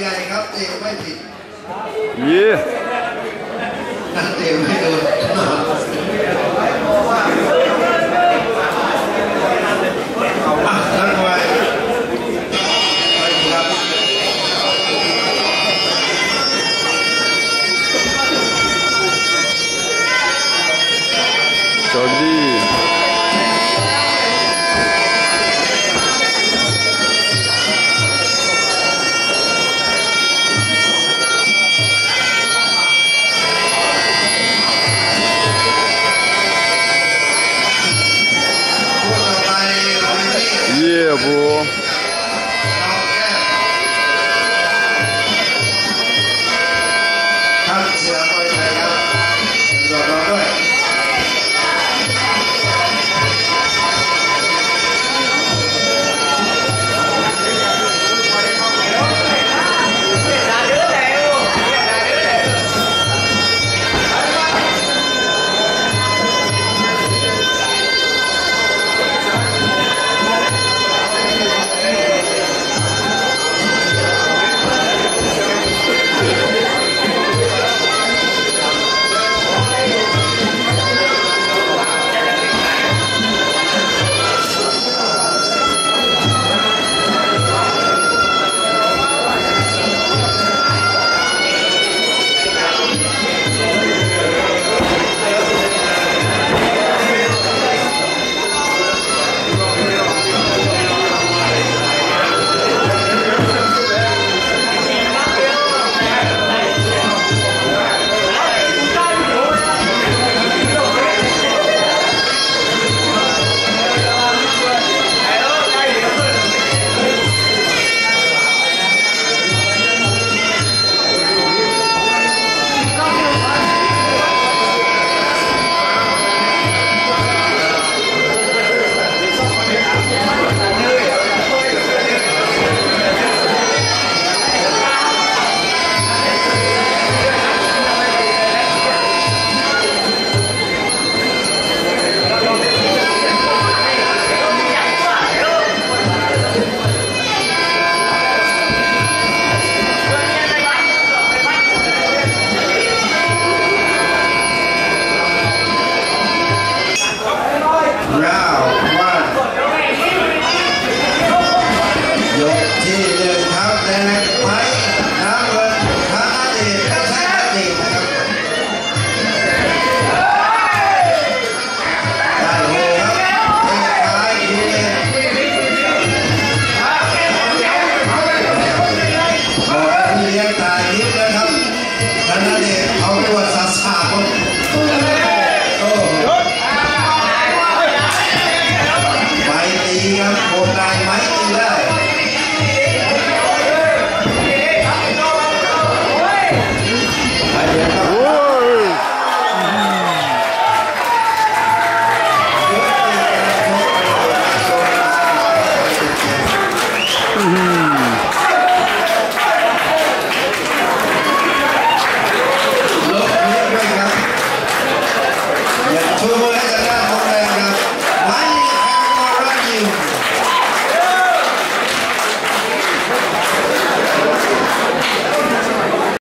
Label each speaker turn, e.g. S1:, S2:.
S1: ใหญ่ๆครับเตะไม่ผิดเย่น่าเตะไม่โดน Cool. เอาประวัติศาสตร์